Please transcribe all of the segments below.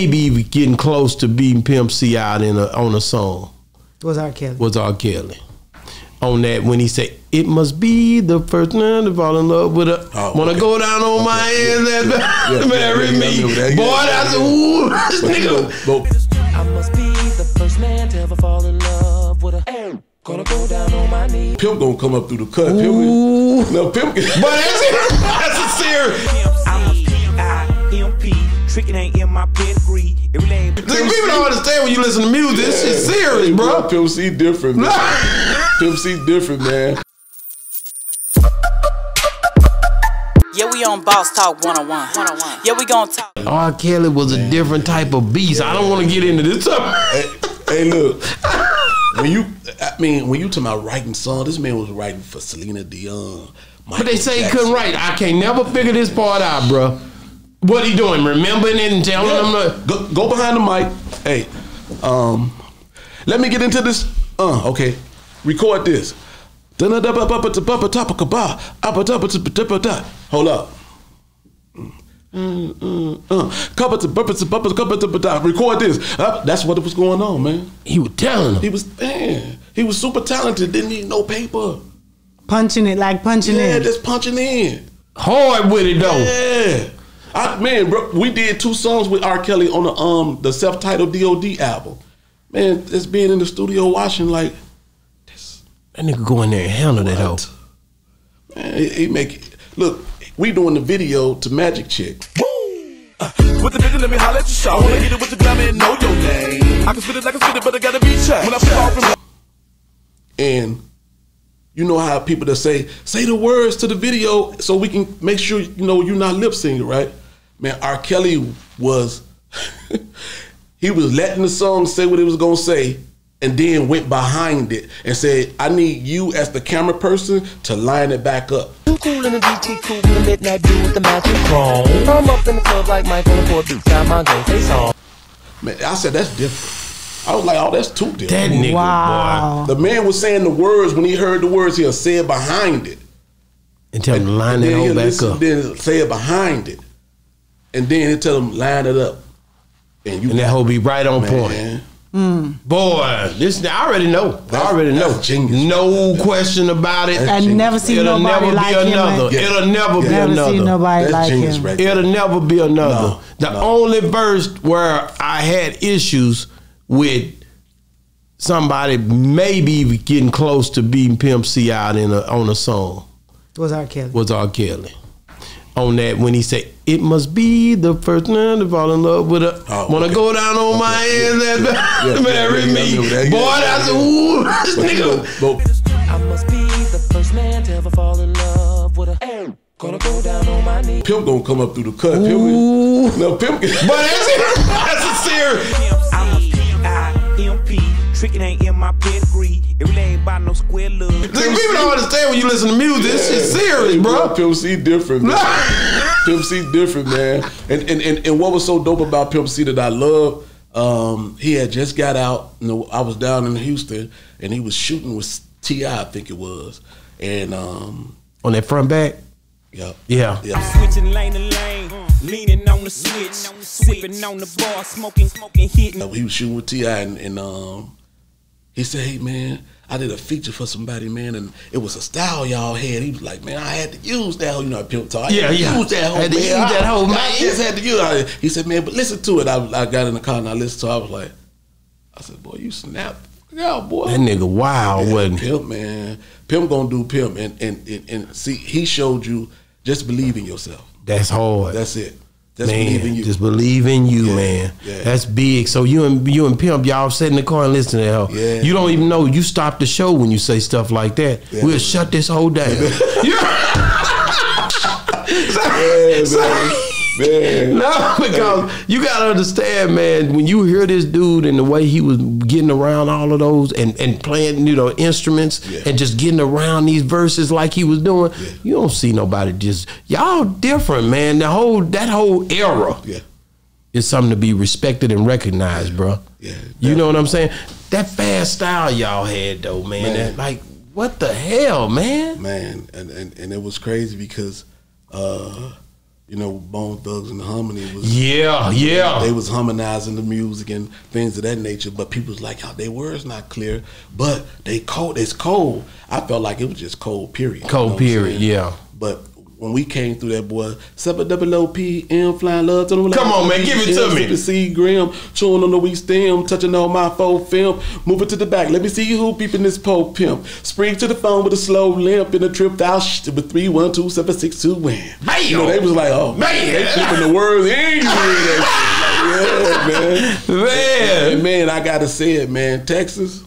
maybe getting close to beating Pimp C out in a, on a song Was R. Kelly. was R. Kelly. On that, when he said, "It must be the first man to fall in love with a Oh, wanna okay. go down on my hands and Yeah, marry yeah, yeah, me." I that. Boy, Yeah, that's yeah, ooh, this But, you know, nigga. but I must be the first man to ever fall in love with a. Gonna go down on my knees. Pimp gonna come up through the cut. Ooh. Pimp, no, Pimp. But that's it. That's a serious. I'm a P-I-M-P. Tricking ain't in my pedigree. It really ain't. See, people don't understand when you listen to music. This shit serious, bro. Pimp C different, man. Pimp C different, man. Yeah, we on Boss Talk 101. 101. Yeah, we gonna talk. R. Kelly was a different type of beast. I don't want to get into this. hey, hey, look. When you, I mean, when you talking about writing songs, this man was writing for Selena Dion. But they say he couldn't write. I can't never figure this part out, bro. What he doing? Remembering it and telling them to. Go, go behind the mic. Hey, um, let me get into this. Uh, okay, record this. Hold up. Mm, mm, uh. Couple to bumpers to bumpers, couple to bumpers. Record this. Uh, that's what was going on, man. He was telling him. He was man. He was super talented. Didn't need no paper. Punching it like punching Yeah, in. just punching in. Hard with it though. Yeah. I, man, bro, we did two songs with R. Kelly on the um the self-titled DOD album. Man, it's being in the studio watching like this. That nigga go in there and handle that hoe. man, he, he make it. Look, we doing the video to Magic Chick. With the vision, let me holler at your show. I wanna get it with the glamour and know your name. I can spit it like I spit it, but I gotta be checked. When I fall from And you know how people that say, say the words to the video so we can make sure you know you're not lip syncing, right? Man, R. Kelly was he was letting the song say what it was gonna say and then went behind it and said, I need you as the camera person to line it back up. Too cool in the DT cool in the midnight dude with the magic chrome. I'm up in the club like Michael and four beats. Got my game face on. Man, I said that's different. I was like, oh, that's too different. That nigga, Wow. The man was saying the words when he heard the words, he'll say it behind it. And tell him line And that then he'll back listen, up. Then say it behind it, and then he'll tell them line it up, and you And that hoe be right on man, point. Hmm. Boy, this I already know. I already know. genius. No question about it. That's And never seen It'll nobody never like be him. another. like- It'll never be Never another. seen nobody That's like him. right. It'll never be another. No, the no. only verse where I had issues with somebody maybe getting close to beating Pimp C out in a, on a song Was R. Kelly. was R. Kelly. On that, when he said, "It must be the first man to fall in love with a Oh, wanna okay. go down on my hands and Yeah, yeah, marry yeah, yeah, I me." that. Boy, Yeah, that's yeah, ooh, this But, you know, nigga. but I must be the first man to ever fall in love with a. Gonna go down on my knees. Pimp gonna come up through the cut. Ooh. Pimp, no, Pimp. But that's it. That's a serious. I'm a P-I-M-P. Tricking ain't in my pedigree. It really ain't by no square look. See, people don't understand when you listen to music. This shit serious, bro. Pimp C different, man. Pimp C different, man. And, and and and what was so dope about Pimp C that I love, um, he had just got out. You know, I was down in Houston, and he was shooting with T.I., I think it was, and um, On that front back, yeah, yeah. yeah. Switching lane to lane, leaning on the switch, sipping on the bar, smoking, smoking, hitting. He was shooting with T.I., and, and um, he said, "Hey man, I did a feature for somebody, man, and it was a style y'all had." He was like, "Man, I had to use that whole, you know, pimp talk. I Yeah, to yeah. use that whole, Had to man. use I- that whole, I man." just had to use." it." He said, "Man, but listen to it." I, I got in the car and I listened to. it. I was like, "I said, boy, you snap, yeah, boy." That nigga wild, Yeah, wasn't he? Pimp, man. Pimp gonna do pimp, and and, and and see, he showed you just believe in yourself. That's hard. That's it. Just man, believe in you. just believe in you, Yeah, man. yeah. That's big. So you and you and Pimp, y'all sit in the car and listen to hell. Yeah. You don't even know. You stop the show when you say stuff like that. Yeah. We'll shut this whole down. Yeah, man. man. No, because you gotta understand, man. When you hear this dude and the way he was getting around all of those and, and playing, you know, instruments Yeah. and just getting around these verses like he was doing, you don't see nobody just y'all different, man. The whole that whole era Yeah, is something to be respected and recognized, bro. Yeah, you know what I'm saying? That fast style y'all had though, man. Man. That, like, what the hell, man? man, and, and and it was crazy because uh, you know, Bone Thugs and the Harmony was Yeah, yeah. they was harmonizing the music and things of that nature. But people was like, "Oh, their words not clear, but they cold. It's cold." I felt like it was just cold. Period. Cold what I'm period, yeah. But when we came through that boy, seven double O P M flying love to them. Come on, man, give it to me. C Grim chewing on the weak stem, touching on my faux film. Move it to the back. Let me see who peeping this pole pimp. Spring to the phone with a slow limp in a tripped out sh- with three one two seven six two win. Bam! You know they was like, oh Man. they flipping the words in. You hear that shit. Like, yeah, man. Man. Man, I gotta say it, man. Texas,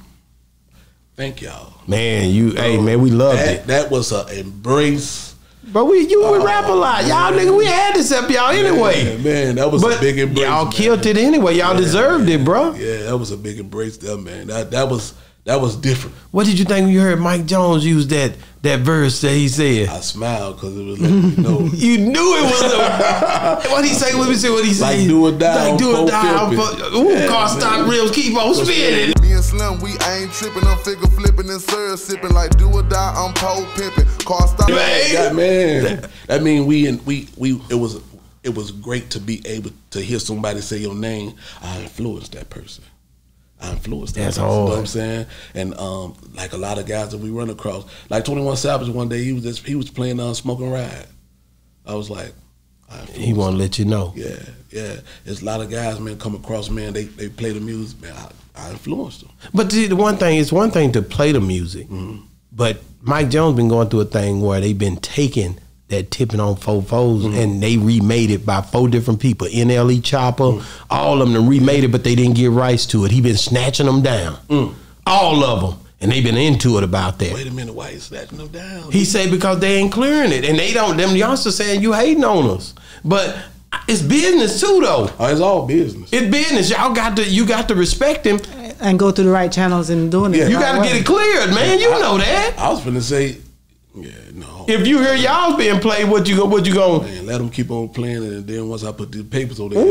thank y'all. Man, you hey man, we loved That, it. that was an embrace. But we you would rap a lot. Y'all uh-huh. nigga, we had this up y'all anyway. Man, man, that was But a big embrace. y'all man. killed it anyway. Y'all deserved it, bro. Yeah, that was a big embrace there, man. That that was that was different. What did you think when you heard Mike Jones use that that verse that he said? I smiled because it was letting me know. You knew it was a, what he say. Let me see what he said. Like do or die Like on do or die. on Pimpin'. Pope- Ooh, Yeah, car man. stock rims keep on spinning. Me and Slim, we ain't tripping. I'm figure flipping and syrup sipping like do or die. I'm pole pimping. Car stop. Man. God, man, that mean we and we we it was it was great to be able to hear somebody say your name. I influenced that person. I influenced that That's person. You know hard. what I'm saying? And um, like a lot of guys that we run across, like 21 Savage one day, he was just he was playing on Smoking Ride. I was like, I He want to let you know. Yeah, yeah. There's a lot of guys, man, come across, man. They they play the music, man. I, I influenced them. But see, the one thing it's one thing to play the music, Mm-hmm. but Mike Jones been going through a thing where they've been taking that tipping on four foes Mm-hmm. and they remade it by four different people. NLE Choppa, Mm-hmm. all of them done remade it, but they didn't get rights to it. He been snatching them down, Mm. all of them, and they been into it about that. Wait a minute, why you snatching them down? He said because they ain't clearing it, and they don't. Them youngsters saying you hating on us, but it's business too, though. oh, it's all business. It's business. Y'all got to you got to respect him. and go through the right channels and doing it. Yeah. the You got to get it cleared, man. You know that. I was gonna say, yeah, no. If you hear y'all being played, what you go? What you going? Man, let them keep on playing it, and then once I put the papers on their I,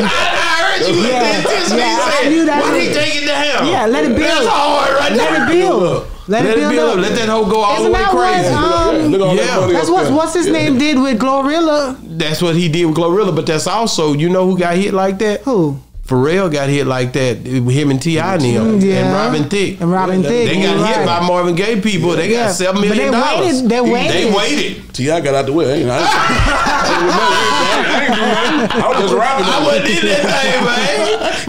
I heard you. Yeah, This yeah, man I knew that Why he was- take it down? Yeah, let it build. That's hard right Let there. it build. Let, Let it build, up. Let that hoe go all Isn't the way that crazy. what, um, Look at all that Yeah. money That's what what's his Yeah. name did with GloRilla. That's what he did with GloRilla, but that's also you know who got hit like that. Who? Pharrell got hit like that. Him and T.I. and them, Yeah. and Robin Thicke. And Robin Yeah, Thicke. They got you're hit right. by Marvin Gaye people. They got seven But million they dollars. waited- they waited. They waited. T.I. got out the way. I? I ain't do. I was just rapping. I wasn't in that thing, man.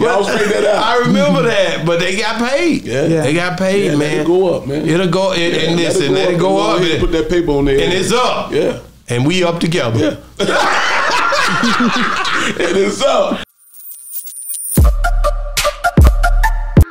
Y'all straight that out. I remember that, but they got paid. Yeah. They got paid, Yeah, man. It'll go up, man. It'll go. It, and listen, let it go Go up, ahead and Put that paper on there. and it's up. Yeah. And we up together. And it's up.